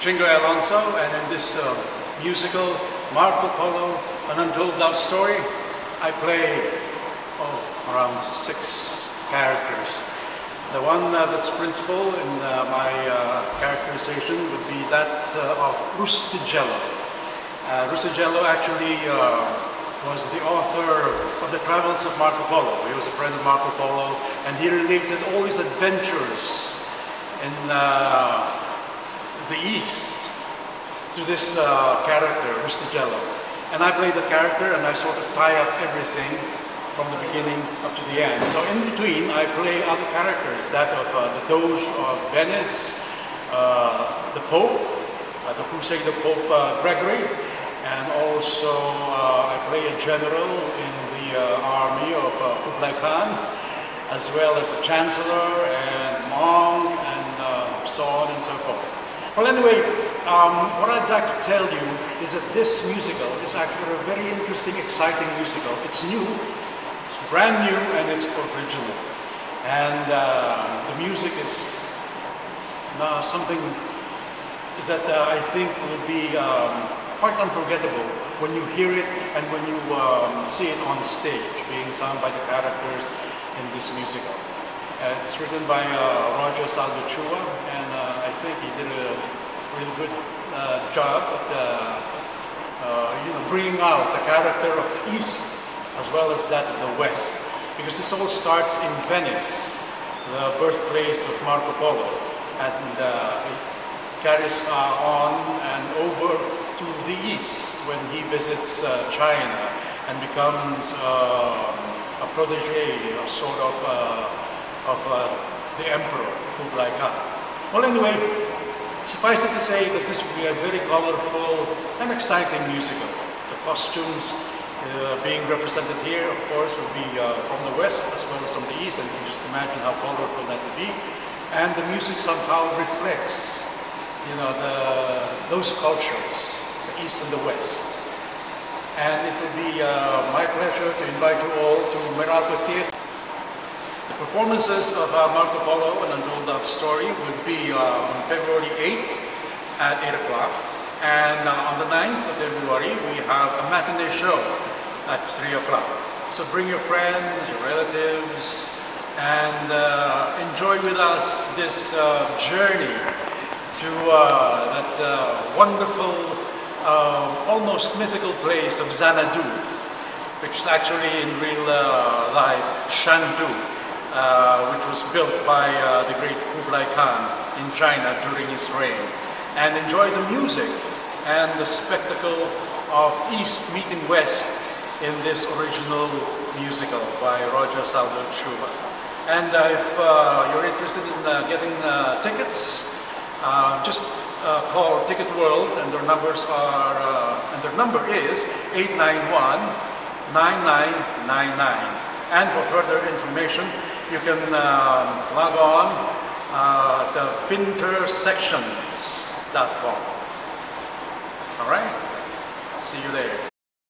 Chinggoy Alonso, and in this uh, musical, Marco Polo, An Untold Love Story, I play oh, around six characters. The one uh, that's principal in uh, my uh, characterization would be that uh, of Rustichello. Uh, Rustichello actually was the author of the Travels of Marco Polo. He was a friend of Marco Polo, and he related all his adventures in the East to this uh, character, Rustichello. And I play the character, and I sort of tie up everything from the beginning up to the end. So in between, I play other characters, that of uh, the Doge of Venice, uh, the Pope, uh, the Crusader Pope uh, Gregory, and also uh, I play a general in the uh, army of Kublai Khan, as well as a chancellor and monk, and so on and so forth. Well, anyway, um, what I'd like to tell you is that this musical is actually a very interesting, exciting musical. It's new, it's brand new, and it's original. And uh, the music is uh, something that uh, I think will be um, quite unforgettable when you hear it and when you um, see it on stage, being sung by the characters in this musical. Uh, it's written by uh, Roger Salvatrucha, and uh, think he did a really good uh, job at uh, uh, you know, bringing out the character of East as well as that of the West. Because this all starts in Venice, the birthplace of Marco Polo, and uh, it carries uh, on and over to the East when he visits China and becomes uh, a protege, a sort of, of the Emperor Kublai Khan. Well, anyway, suffice it to say that this will be a very colorful and exciting musical. The costumes uh, being represented here, of course, will be uh, from the west as well as from the east, and you can just imagine how colorful that will be. And the music somehow reflects, you know, the, those cultures, the east and the west. And it will be uh, my pleasure to invite you all to Meralco Theatre. The performances of uh, Marco Polo, and Untold Love Story, would be uh, on February 8th at 8 o'clock. And uh, on the 9th of February, we have a matinee show at 3 o'clock. So bring your friends, your relatives, and uh, enjoy with us this uh, journey to uh, that wonderful, almost mythical place of Xanadu, which is actually in real life Shandu, uh, which was built by uh, the great Kublai Khan in China during his reign. And enjoy the music and the spectacle of East meeting West in this original musical by Roger Salvatrucha. And uh, if uh, you're interested in uh, getting uh, tickets, just uh, call Ticket World, and their numbers are, uh, and their number is 891-9999. And for further information, you can um, log on uh, to vintersections.com. All right, see you there.